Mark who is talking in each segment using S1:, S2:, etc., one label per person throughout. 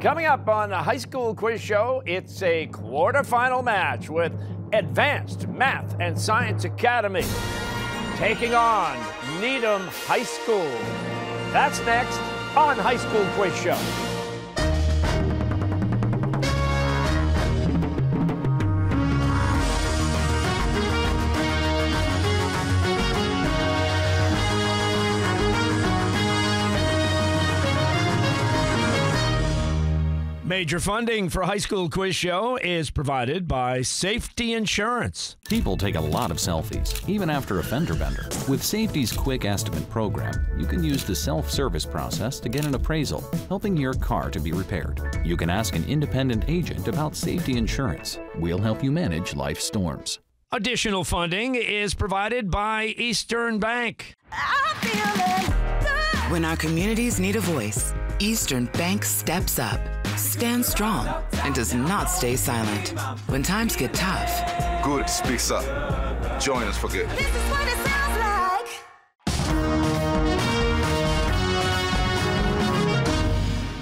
S1: Coming up on the high school quiz show, it's a quarterfinal match with Advanced Math and Science Academy taking on Needham High School. That's next on High School Quiz Show. Major funding for High School Quiz Show is provided by Safety Insurance.
S2: People take a lot of selfies, even after a fender bender. With Safety's Quick Estimate program, you can use the self service process to get an appraisal, helping your car to be repaired. You can ask an independent agent about safety insurance. We'll help you manage life storms.
S1: Additional funding is provided by Eastern Bank.
S3: When our communities need a voice, Eastern Bank steps up, stands strong, and does not stay silent. When times get tough,
S4: Good speaks up. Join us for good.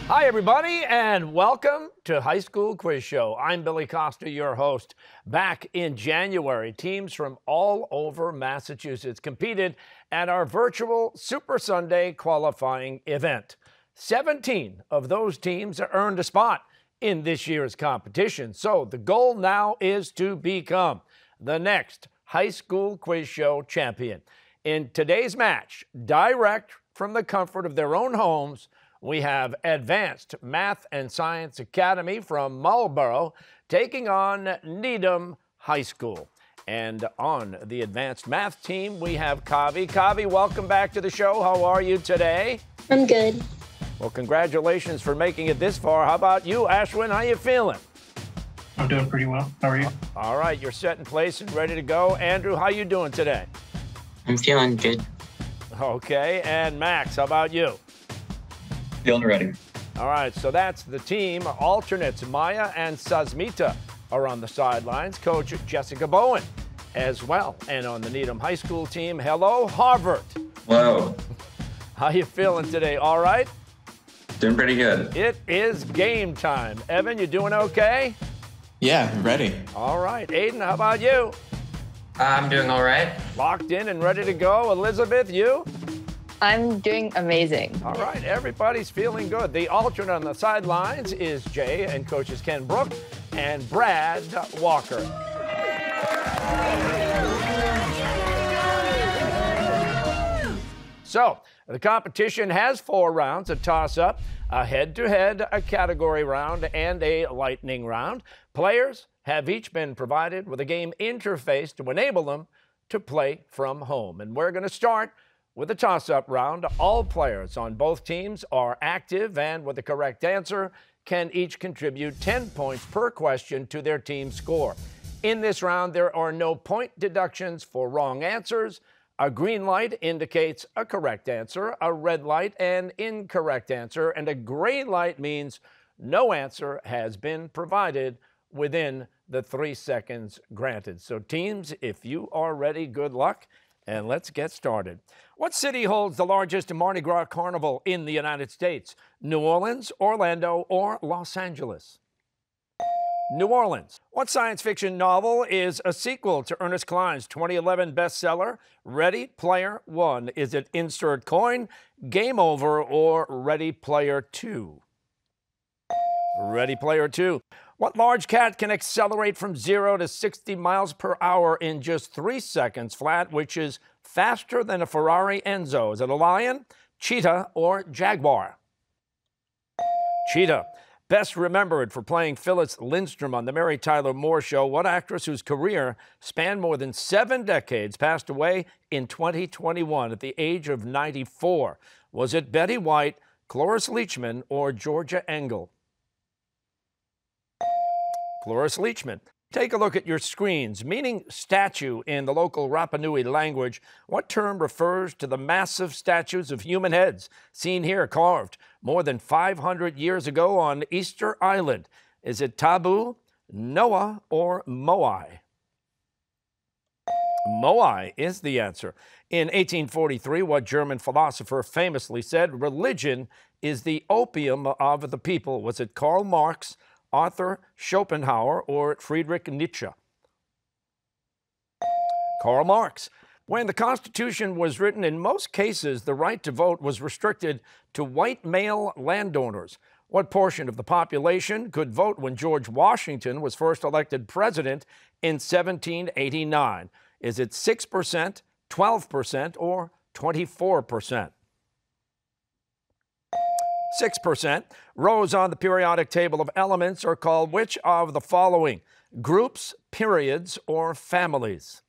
S1: Hi, everybody, and welcome to High School Quiz Show. I'm Billy Costa, your host. Back in January, teams from all over Massachusetts competed at our virtual Super Sunday qualifying event. 17 of those teams earned a spot in this year's competition. So the goal now is to become the next High School Quiz Show champion. In today's match, direct from the comfort of their own homes, we have Advanced Math and Science Academy from Marlborough taking on Needham High School. And on the advanced math team, we have Kavi. Kavi, welcome back to the show. How are you today?
S5: I'm good.
S1: Well, congratulations for making it this far. How about you, Ashwin? How you feeling?
S6: I'm doing pretty well. How are you?
S1: All right, you're set in place and ready to go. Andrew, how you doing today?
S7: I'm feeling good.
S1: Okay, and Max, how about you?
S8: Feeling ready.
S1: All right, so that's the team. Alternates Maya and Sasmita are on the sidelines. Coach Jessica Bowen as well. And on the Needham High School team, hello, Harvard.
S8: Whoa.
S1: How you feeling today? All right?
S8: Doing pretty good.
S1: It is game time. Evan, you doing okay?
S9: Yeah, ready.
S1: All right. Aiden, how about you?
S7: I'm doing all right.
S1: Locked in and ready to go. Elizabeth, you?
S10: I'm doing amazing.
S1: All right, everybody's feeling good. The alternate on the sidelines is Jay and coaches Ken Brook and Brad Walker. So, the competition has four rounds a toss up, a head to head, a category round, and a lightning round. Players have each been provided with a game interface to enable them to play from home. And we're going to start with a toss up round. All players on both teams are active and with the correct answer can each contribute 10 points per question to their team score. In this round, there are no point deductions for wrong answers. A green light indicates a correct answer, a red light an incorrect answer, and a gray light means no answer has been provided within the three seconds granted. So, teams, if you are ready, good luck, and let's get started. What city holds the largest Mardi Gras carnival in the United States? New Orleans, Orlando, or Los Angeles? New Orleans. What science fiction novel is a sequel to Ernest Cline's 2011 bestseller, Ready Player One? Is it Insert Coin, Game Over, or Ready Player Two? Ready Player Two. What large cat can accelerate from 0 to 60 miles per hour in just three seconds flat, which is faster than a Ferrari Enzo? Is it a lion, cheetah, or jaguar? Cheetah. Best remembered for playing Phyllis Lindstrom on The Mary Tyler Moore Show, what actress whose career spanned more than seven decades passed away in 2021 at the age of 94? Was it Betty White, Cloris Leachman, or Georgia Engel? Cloris Leachman. Take a look at your screens. Meaning statue in the local Rapa Nui language, what term refers to the massive statues of human heads seen here carved more than 500 years ago on Easter Island? Is it Tabu, Noah, or Moai? Moai is the answer. In 1843, what German philosopher famously said, religion is the opium of the people? Was it Karl Marx, Arthur Schopenhauer, or Friedrich Nietzsche? Karl Marx. When the Constitution was written, in most cases, the right to vote was restricted to white male landowners. What portion of the population could vote when George Washington was first elected president in 1789? Is it 6%, 12%, or 24%? 6%. Rows on the periodic table of elements are called which of the following? Groups, periods, or families?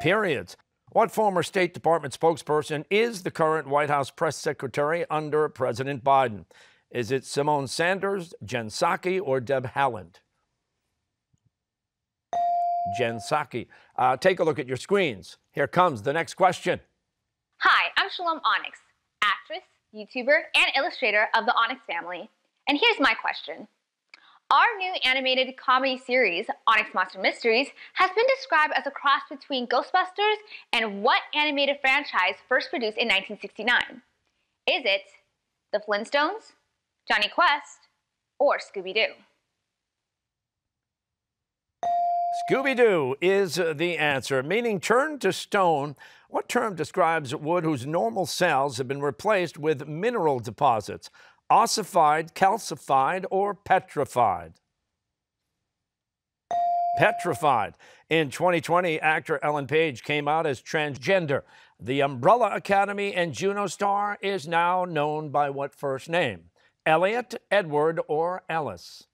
S1: Periods. What former State Department spokesperson is the current White House press secretary under President Biden? Is it Symone Sanders, Jen Psaki, or Deb Haaland? Jen Psaki. Uh, take a look at your screens. Here comes the next question.
S5: Hi, I'm Shalom Onyx, actress, YouTuber, and illustrator of the Onyx family. And here's my question. Our new animated comedy series, Onyx Monster Mysteries, has been described as a cross between Ghostbusters and what animated franchise first produced in 1969? Is it The Flintstones, Jonny Quest, or Scooby Doo?
S1: Scooby Doo is the answer, meaning turned to stone. What term describes wood whose normal cells have been replaced with mineral deposits? Ossified, calcified, or petrified? Petrified. In 2020, actor Ellen Page came out as transgender. The Umbrella Academy and Juno star is now known by what first name? Elliot, Edward, or Ellis?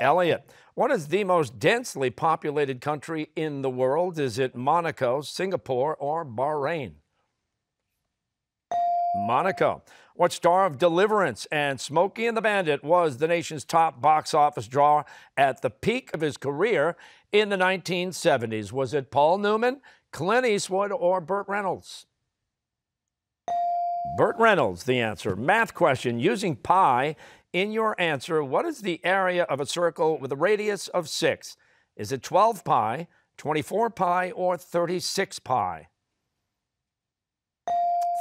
S1: Elliot, what is the most densely populated country in the world? Is it Monaco, Singapore, or Bahrain? Monaco. What star of Deliverance and Smokey and the Bandit was the nation's top box office draw at the peak of his career in the 1970s? Was it Paul Newman, Clint Eastwood, or Burt Reynolds? Burt Reynolds, the answer. Math question using pi in your answer, what is the area of a circle with a radius of 6? Is it 12 pi, 24 pi, or 36 pi?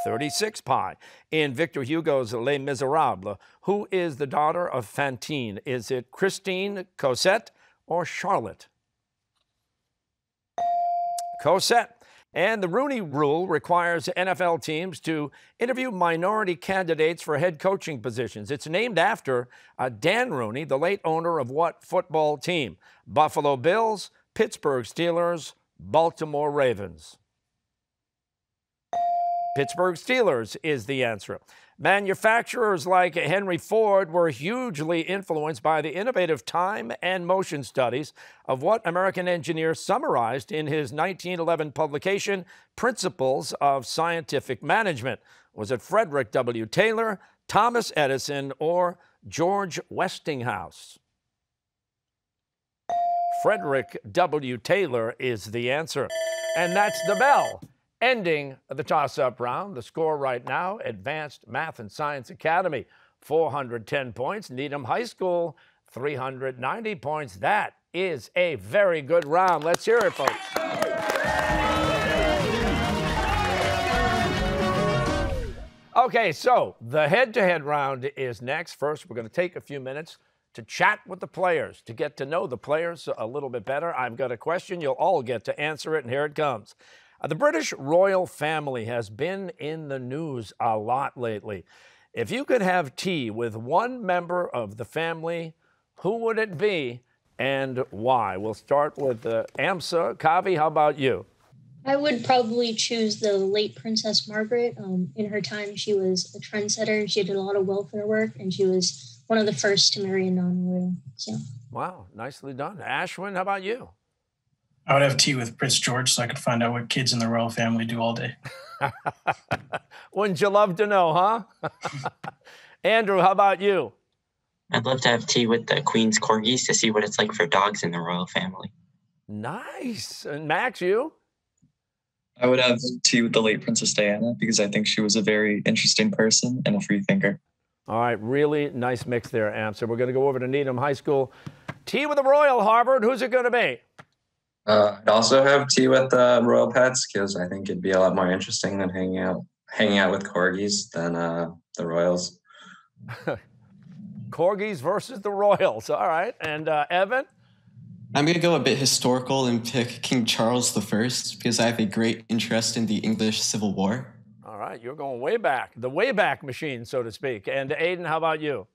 S1: 36 pi. In Victor Hugo's Les Miserables, who is the daughter of Fantine? Is it Christine, Cosette, or Charlotte? Cosette. And the Rooney Rule requires NFL teams to interview minority candidates for head coaching positions. It's named after uh, Dan Rooney, the late owner of what football team? Buffalo Bills, Pittsburgh Steelers, Baltimore Ravens. Pittsburgh Steelers is the answer. Manufacturers like Henry Ford were hugely influenced by the innovative time and motion studies of what American engineer summarized in his 1911 publication, Principles of Scientific Management. Was it Frederick W. Taylor, Thomas Edison, or George Westinghouse? Frederick W. Taylor is the answer. And that's the bell ending the toss up round. The score right now Advanced Math and Science Academy, 410 points. Needham High School, 390 points. That is a very good round. Let's hear it, folks. Okay, so the head to head round is next. First, we're going to take a few minutes to chat with the players, to get to know the players a little bit better. I've got a question. You'll all get to answer it, and here it comes. Uh, the British royal family has been in the news a lot lately. If you could have tea with one member of the family, who would it be and why? We'll start with uh, AMSA. Kavi, how about you?
S9: I would probably choose the late Princess Margaret. Um, in her time, she was a trendsetter. She did a lot of welfare work, and she was one of the first to marry a non-royal. So.
S1: Wow, nicely done. Ashwin, how about you?
S6: I would have tea with Prince George so I could find out what kids in the royal family do all day.
S1: Wouldn't you love to know, huh? Andrew, how about you?
S7: I'd love to have tea with the Queen's corgis to see what it's like for dogs in the royal family.
S1: Nice. And Max, you?
S11: I would have tea with the late Princess Diana because I think she was a very interesting person and a free thinker.
S1: All right, really nice mix there, Am. So we're going to go over to Needham High School. Tea with the Royal, Harvard. Who's it going to be?
S8: Uh, I'd also have tea with the royal pets because I think it'd be a lot more interesting than hanging out hanging out with corgis than uh, the royals.
S1: Corgis versus the Royals. All right. And uh, Evan?
S12: I'm going to go a bit historical and pick King Charles I because I have a great interest in the English Civil War.
S1: All right. You're going way back, the way back machine, so to speak. And Aiden, how about you?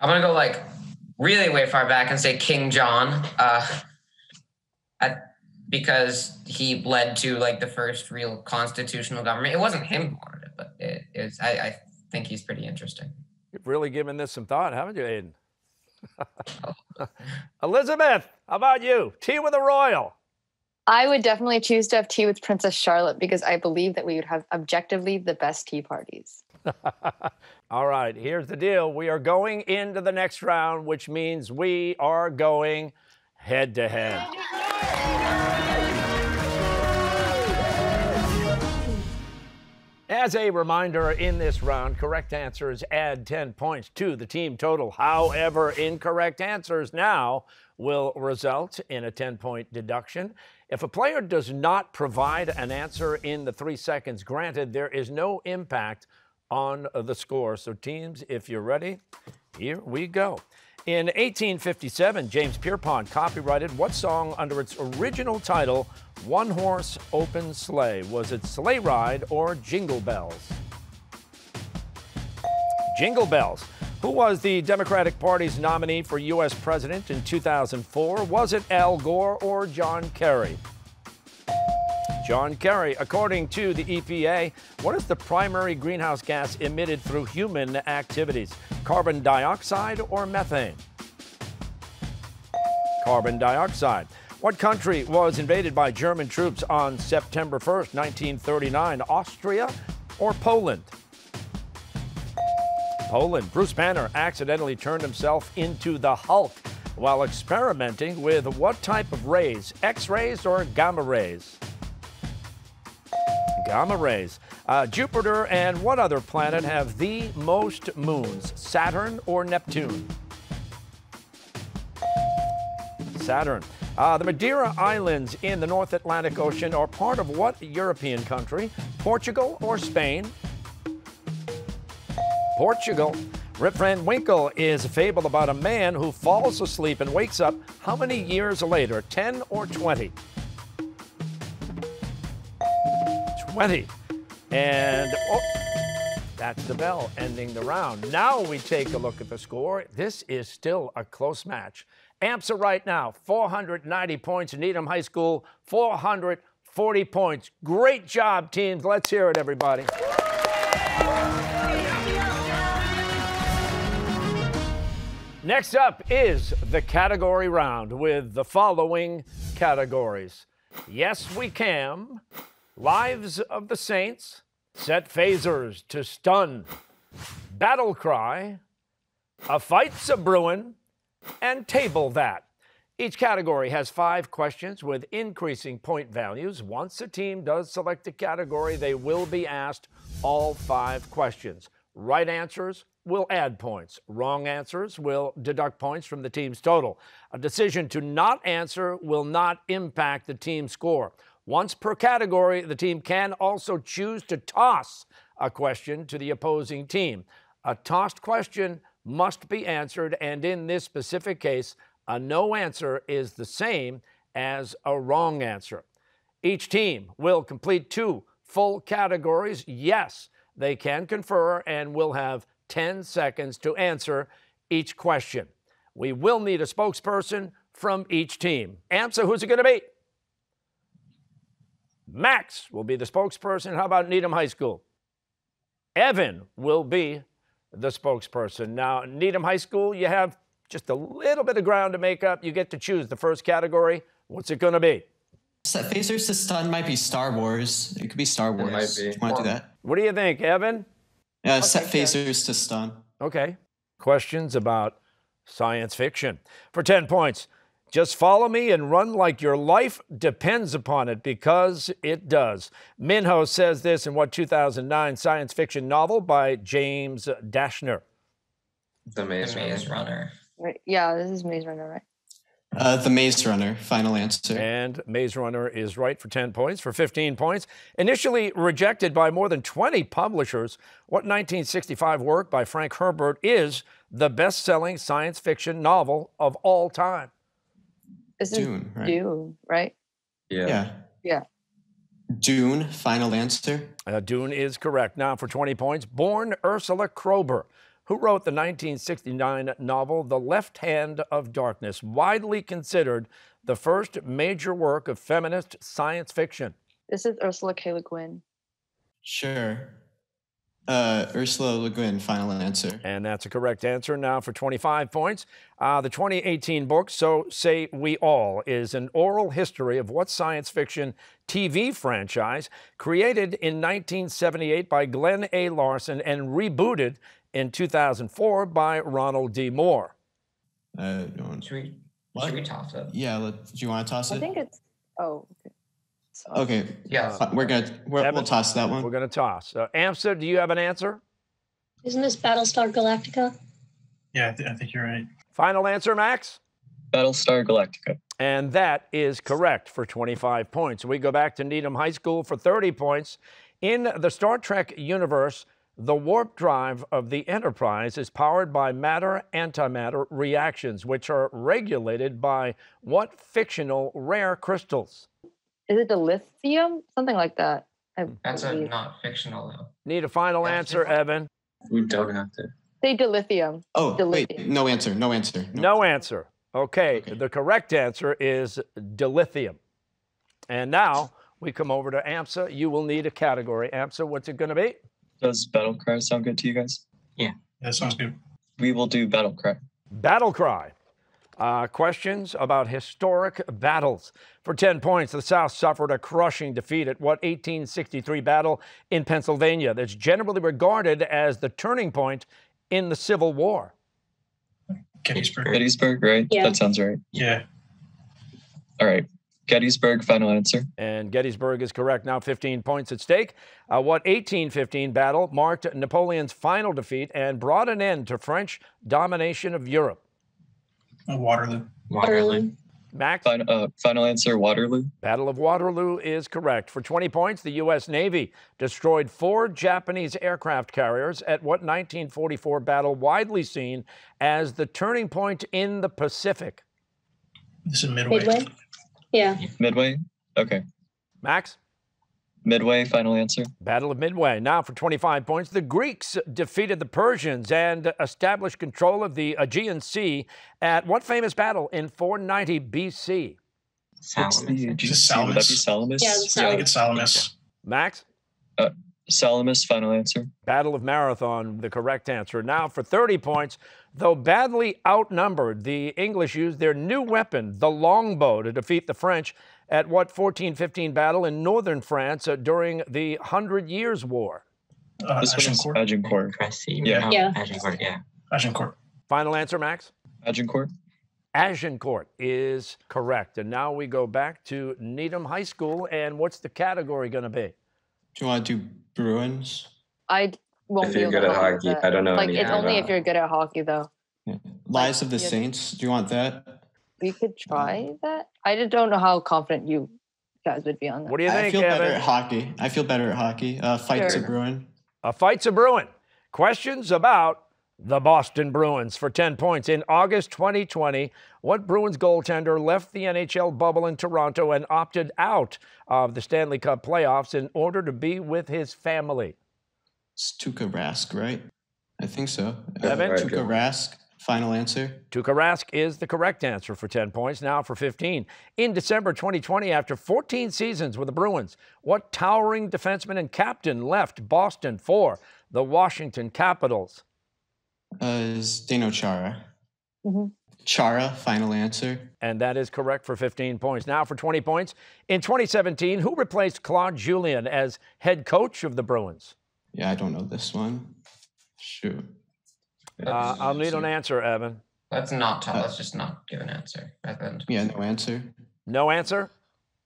S13: I'm going to go like really way far back and say King John. Uh, at, because he led to like the first real constitutional government. It wasn't him who wanted it, but it is. I, I think he's pretty interesting.
S1: You've really given this some thought, haven't you, Aiden? Elizabeth, how about you? Tea with a royal.
S10: I would definitely choose to have tea with Princess Charlotte because I believe that we would have objectively the best tea parties.
S1: All right, here's the deal. We are going into the next round, which means we are going head to head. As a reminder, in this round, correct answers add 10 points to the team total. However, incorrect answers now will result in a 10 point deduction. If a player does not provide an answer in the three seconds granted, there is no impact on the score. So, teams, if you're ready, here we go. In 1857, James Pierpont copyrighted what song under its original title, One Horse Open Sleigh? Was it Sleigh Ride or Jingle Bells? Jingle Bells. Who was the Democratic Party's nominee for U.S. President in 2004? Was it Al Gore or John Kerry? John Kerry. According to the EPA, what is the primary greenhouse gas emitted through human activities? Carbon dioxide or methane? Carbon dioxide. What country was invaded by German troops on September 1st, 1939? Austria or Poland? Poland. Bruce Banner accidentally turned himself into the Hulk while experimenting with what type of rays? X rays or gamma rays? Gamma rays. Uh, Jupiter and what other planet have the most moons? Saturn or Neptune? Saturn. Uh, the Madeira Islands in the North Atlantic Ocean are part of what European country? Portugal or Spain? Portugal. Rip Van Winkle is a fable about a man who falls asleep and wakes up how many years later, 10 or 20? 20. And oh, that's the bell ending the round. Now we take a look at the score. This is still a close match. AMSA right now, 490 points. Needham High School, 440 points. Great job, teams. Let's hear it, everybody. Next up is the category round with the following categories Yes, we can, Lives of the Saints, Set Phasers to Stun, Battle Cry, A Fight's a Brewin', and Table That. Each category has five questions with increasing point values. Once a team does select a category, they will be asked all five questions. Right answers will add points. Wrong answers will deduct points from the team's total. A decision to not answer will not impact the team score. Once per category, the team can also choose to toss a question to the opposing team. A tossed question must be answered, and in this specific case, a no answer is the same as a wrong answer. Each team will complete two full categories. Yes, they can confer and will have 10 seconds to answer each question. We will need a spokesperson from each team. AMSA, who's it going to be? Max will be the spokesperson. How about Needham High School? Evan will be the spokesperson. Now, Needham High School, you have just a little bit of ground to make up. You get to choose the first category. What's it going to be?
S12: Set phasers to stun might be Star Wars. It could be Star Wars. It might be. Want to do that?
S1: What do you think, Evan?
S12: Yeah, okay, set phasers to stun.
S1: Okay. Questions about science fiction. For 10 points, just follow me and run like your life depends upon it because it does. Minho says this in what 2009 science fiction novel by James Dashner.
S8: The Maze,
S13: the Maze Runner.
S10: Right. Yeah, this is Maze Runner, right?
S12: Uh, the Maze Runner, final answer.
S1: And Maze Runner is right for 10 points. For 15 points, initially rejected by more than 20 publishers, what 1965 work by Frank Herbert is the best selling science fiction novel of all time?
S10: This is
S12: Dune, right?
S10: Dune, right?
S8: Yeah.
S12: Yeah.
S10: Yeah.
S12: Dune, final answer.
S1: Uh, Dune is correct. Now for 20 points, born Ursula Kroeber, who wrote the 1969 novel The Left Hand of Darkness, widely considered the first major work of feminist science fiction.
S10: This is Ursula K. Le Guin.
S12: Sure. Uh, Ursula Le Guin, final answer.
S1: And that's a correct answer. Now for 25 points, uh, the 2018 book, So Say We All, is an oral history of what science fiction TV franchise created in 1978 by Glen A. Larson and rebooted in 2004 by Ronald D. Moore.
S12: Uh,
S13: Should we, should we toss it?
S12: yeah, let, do you want to toss
S10: I
S12: it?
S10: I think it's. Oh, okay. So-
S12: Okay.
S13: Yeah.
S12: fi- We're gonna we're, we'll toss that one.
S1: We're going to toss. Uh, Amsa, do you have an answer?
S9: Isn't this Battlestar Galactica?
S6: Yeah, I, th- I think you're right.
S1: Final answer, Max?
S11: Battlestar Galactica.
S1: And that is correct for 25 points. We go back to Needham High School for 30 points. In the Star Trek universe, the warp drive of the Enterprise is powered by matter antimatter reactions, which are regulated by what fictional rare crystals?
S10: Is it the lithium? Something like that. I hmm.
S13: That's a not fictional though.
S1: Need a final
S13: Yeah,
S1: answer, Evan?
S8: We don't have to.
S10: Say dilithium.
S12: Oh, wait, no answer, no answer. No.
S1: No answer. Okay, the correct answer is dilithium. And now we come over to AMSA. You will need a category. AMSA, what's it going to be?
S11: Does Battle Cry sound good to you guys? Yeah.
S6: That sounds good.
S11: We will do Battle Cry.
S1: Battle cry. Uh, questions about historic battles. For 10 points, the South suffered a crushing defeat at what 1863 battle in Pennsylvania that's generally regarded as the turning point in the Civil War.
S6: Gettysburg.
S11: Gettysburg, right?
S9: Yeah.
S11: That sounds right.
S6: Yeah.
S11: All right. Gettysburg, final answer.
S1: And Gettysburg is correct. Now 15 points at stake. Uh, what 1815 battle marked Napoleon's final defeat and brought an end to French domination of Europe?
S6: Uh, Waterloo.
S11: Waterloo.
S1: Max?
S11: Final, uh, final answer, Waterloo.
S1: Battle of Waterloo is correct. For 20 points, the U.S. Navy destroyed four Japanese aircraft carriers at what 1944 battle widely seen as the turning point in the Pacific?
S6: This is Midway.
S9: Midway? Yeah.
S11: Midway. Okay.
S1: Max?
S11: Midway, final answer.
S1: Battle of Midway. Now for 25 points, the Greeks defeated the Persians and established control of the Aegean Sea at what famous battle in 490 BC?
S11: What's the
S6: Is
S11: Would that be
S6: Salamis?
S11: Salamis?
S9: Yeah, the
S6: Yeah, I think
S9: Salamis.
S6: it's Salamis.
S1: Max?
S11: Uh, Salamis, final answer.
S1: Battle of Marathon, the correct answer. Now for 30 points, though badly outnumbered, the English used their new weapon, the longbow, to defeat the French at what 1415 battle in northern France uh, during the Hundred Years' War?
S6: Uh,
S11: This one is
S6: Agincourt.
S11: Agincourt. Yeah.
S9: Yeah.
S7: Agincourt, yeah.
S6: Agincourt.
S1: Final answer, Max?
S11: Agincourt.
S1: Agincourt is correct. And now we go back to Needham High School. And what's the category going to be?
S12: Do you want to do Bruins?
S10: I won't
S8: If
S10: be
S8: you're good at
S10: help you with
S8: hockey. I don't know
S10: Like
S8: anything
S10: it's only if you're good at hockey, though. Yeah.
S12: Lies of the
S10: yeah.
S12: Saints. Do you want that?
S10: We could try that. I just don't know how confident you guys would be on that.
S1: What do you think?
S12: I
S1: think,
S12: feel better at hockey. I feel better at hockey. Uh, fights
S10: Sure.
S12: a Bruin.
S1: A fight's a brewing. Questions about the Boston Bruins for 10 points. In August 2020, what Bruins goaltender left the NHL bubble in Toronto and opted out of the Stanley Cup playoffs in order to be with his family?
S12: It's Tuukka Rask, right? I think so.
S1: Evan?
S8: Right,
S12: Tuukka
S8: good.
S12: Rask. Final answer.
S1: Tuukka Rask is the correct answer for 10 points. Now for 15. In December 2020, after 14 seasons with the Bruins, what towering defenseman and captain left Boston for the Washington Capitals?
S12: Uh, is Zdeno Chara.
S10: Mhm.
S12: Chara. Final answer.
S1: And that is correct for 15 points. Now for 20 points. In 2017, who replaced Claude Julien as head coach of the Bruins?
S12: Yeah, I don't know this one. Shoot.
S1: Uh, I'll need an answer, Evan.
S13: Let's not tell. Let's just not give an answer. rather
S12: Yeah, no answer.
S1: No answer?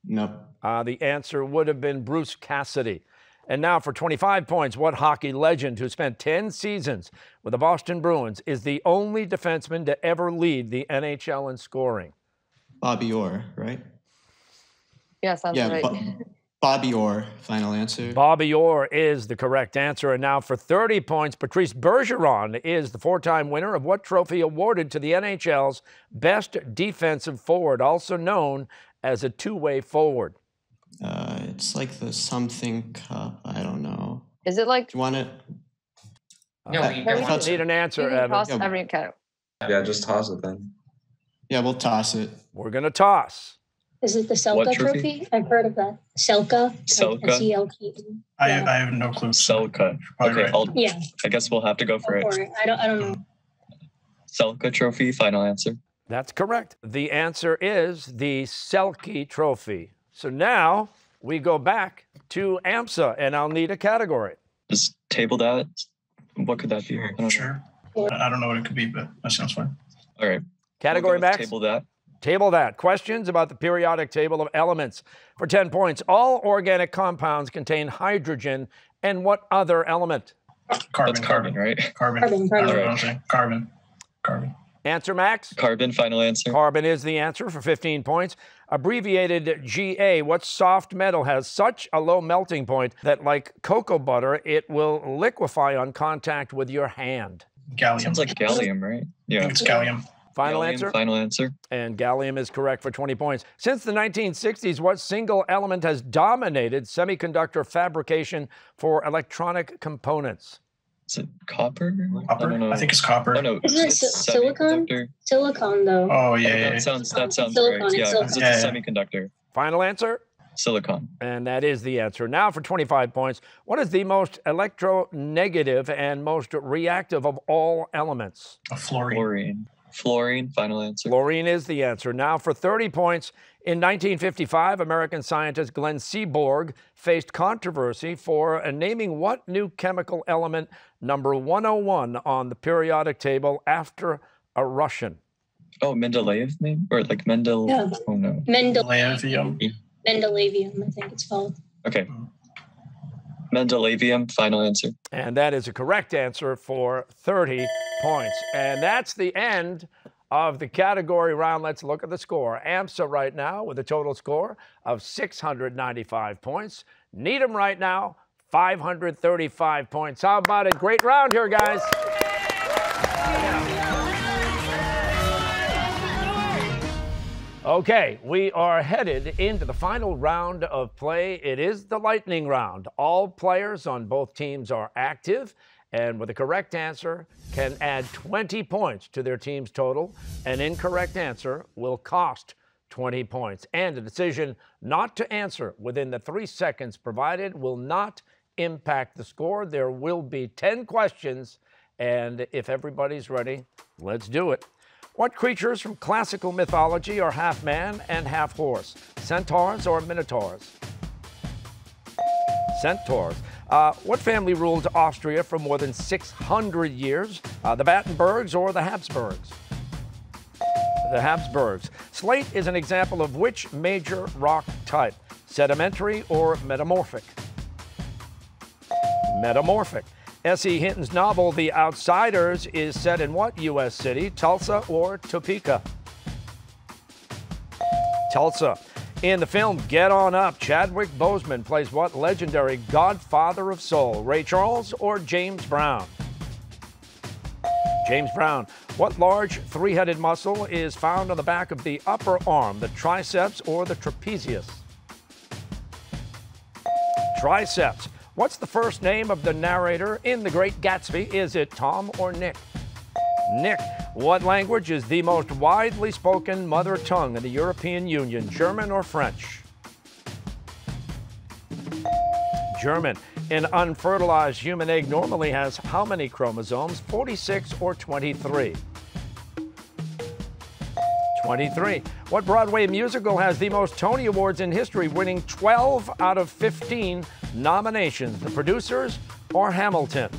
S12: Nope.
S1: Uh, the answer would have been Bruce Cassidy. And now for 25 points, what hockey legend who spent 10 seasons with the Boston Bruins is the only defenseman to ever lead the NHL in scoring?
S12: Bobby Orr, right?
S10: Yeah, sounds
S12: yeah,
S10: right.
S12: Bo- Bobby Orr, final answer.
S1: Bobby Orr is the correct answer. And now for 30 points, Patrice Bergeron is the four time winner of what trophy awarded to the NHL's best defensive forward, also known as a two way forward?
S12: Uh, it's like the something cup. I don't know.
S10: Is it like?
S12: Do you want it?
S13: No,
S12: Uh,
S13: we
S12: I
S13: don't
S1: Need an answer,
S10: You
S1: Evan.
S10: toss
S12: Yeah.
S10: every.
S8: Yeah, just toss it then.
S12: Yeah, we'll toss it.
S1: We're going to toss.
S9: Is it the
S11: What
S9: Selka
S11: trophy?
S9: trophy? I've heard of that. Selka.
S11: Selka?
S9: S-E-L-K-E.
S6: I,
S9: Yeah.
S6: I have no clue.
S11: Selka. Okay,
S6: right.
S11: I'll,
S9: Yeah,
S11: I guess we'll have to go for
S9: go
S11: it.
S9: for it. I don't. I don't know.
S11: Selka Trophy, final answer.
S1: That's correct. The answer is the Selke Trophy. So now we go back to AMSA, and I'll need a category.
S11: Just table that. What could that be? I don't know.
S6: Sure. I I don't know what it could be, but that sounds fine.
S11: All right.
S1: Category
S11: we'll
S1: Max?
S11: Table that.
S1: Table that. Questions about the periodic table of elements. For 10 points, all organic compounds contain hydrogen and what other element?
S6: Carbon,
S11: That's carbon, right?
S6: Carbon.
S9: Carbon,
S6: I
S9: carbon.
S6: don't know what I'm saying. Carbon. Carbon.
S1: Answer, Max?
S11: Carbon, final answer.
S1: Carbon is the answer for 15 points. Abbreviated GA, what soft metal has such a low melting point that, like cocoa butter, it will liquefy on contact with your hand?
S6: Gallium.
S11: Sounds like gallium, right?
S6: I
S11: Yeah.
S6: think it's gallium.
S1: Final
S11: Gallium,
S1: answer?
S11: Final answer.
S1: And gallium is correct for 20 points. Since the 1960s, what single element has dominated semiconductor fabrication for electronic components?
S11: Is it copper? I
S6: Copper.
S11: don't know.
S6: I think it's copper.
S11: Oh no,
S9: Isn't it silicon? Silicon though.
S6: Oh yeah,
S11: Oh,
S6: yeah.
S11: that
S6: yeah.
S11: sounds that sounds
S9: Silicon,
S11: right.
S9: it's
S11: Yeah, 'cause
S9: silicon.
S11: it's
S6: Yeah,
S11: a
S6: yeah.
S11: semiconductor.
S1: Final answer?
S11: Silicon.
S1: And that is the answer. Now for 25 points. What is the most electronegative and most reactive of all elements?
S6: A fluorine.
S11: Fluorine. Fluorine. Final answer.
S1: Fluorine is the answer. Now for 30 points. In 1955, American scientist Glenn Seaborg faced controversy for uh, naming what new chemical element number 101 on the periodic table after a Russian.
S11: Oh, Mendeleev, maybe, or like Mendel.
S9: Yeah.
S11: Oh no.
S9: Mendel.
S6: Palladium.
S9: Mendelevium, I think it's called.
S11: Okay. Mendelevium. Final answer.
S1: And that is a correct answer for 30 points. And that's the end of the category round. Let's look at the score. AMSA right now with a total score of 695 points. Needham right now, 535 points. How about it? Great round here, guys. Okay, we are headed into the final round of play. It is the lightning round. All players on both teams are active and with a correct answer can add 20 points to their team's total. An incorrect answer will cost 20 points. And a decision not to answer within the 3 seconds provided will not impact the score. There will be 10 questions and if everybody's ready, let's do it. What creatures from classical mythology are half man and half horse? Centaurs or minotaurs? Centaurs. Uh, what family ruled Austria for more than 600 years? Uh, the Battenbergs or the Habsburgs? The Habsburgs. Slate is an example of which major rock type? Sedimentary or metamorphic? Metamorphic. S.E. Hinton's novel, The Outsiders, is set in what U.S. city? Tulsa or Topeka? Tulsa. In the film Get On Up, Chadwick Boseman plays what legendary godfather of soul? Ray Charles or James Brown? James Brown. What large three headed muscle is found on the back of the upper arm, the triceps or the trapezius? Triceps. What's the first name of the narrator in The Great Gatsby? Is it Tom or Nick? Nick. What language is the most widely spoken mother tongue in the European Union, German or French? German. An unfertilized human egg normally has how many chromosomes? 46 or 23? 23. What Broadway musical has the most Tony Awards in history, winning 12 out of 15 nominations? The producers or Hamilton?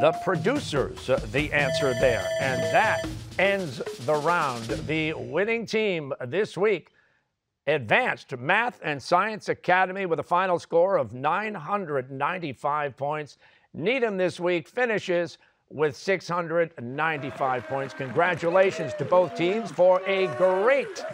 S1: The producers, uh, the answer there. And that ends the round. The winning team this week Advanced to Math and Science Academy with a final score of 995 points. Needham this week finishes with 695 points. Congratulations to both teams for a great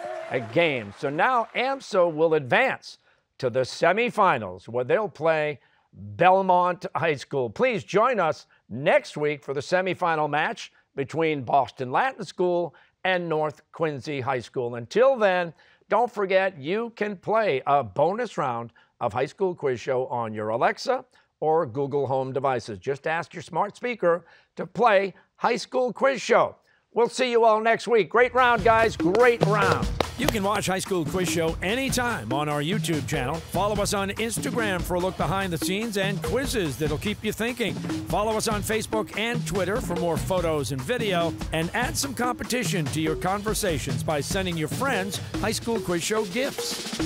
S1: game. So now AMSA will advance to the semifinals where they'll play Belmont High School. Please join us next week for the semifinal match between Boston Latin School and North Quincy High School. Until then, don't forget you can play a bonus round of High School Quiz Show on your Alexa or Google Home devices. Just ask your smart speaker to play High School Quiz Show. We'll see you all next week. Great round, guys. Great round.
S14: You can watch High School Quiz Show anytime on our YouTube channel. Follow us on Instagram for a look behind the scenes and quizzes that'll keep you thinking. Follow us on Facebook and Twitter for more photos and video. And add some competition to your conversations by sending your friends High School Quiz Show gifts.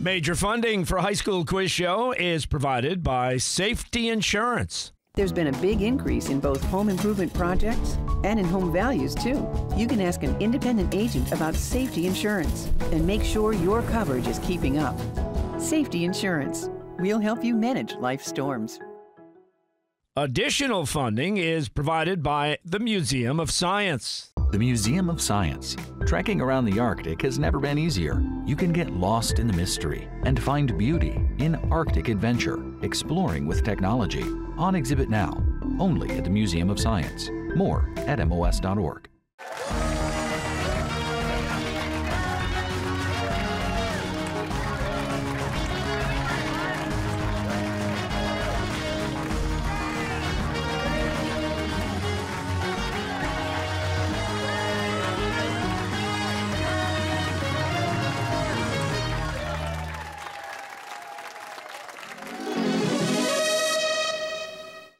S14: Major funding for High School Quiz Show is provided by Safety Insurance.
S15: There's been a big increase in both home improvement projects and in home values, too. You can ask an independent agent about safety insurance and make sure your coverage is keeping up. Safety Insurance. We'll help you manage life storms.
S14: Additional funding is provided by the Museum of Science.
S2: The Museum of Science. Trekking around the Arctic has never been easier. You can get lost in the mystery and find beauty in Arctic adventure, exploring with technology. On exhibit now, only at the Museum of Science. More at MOS.org.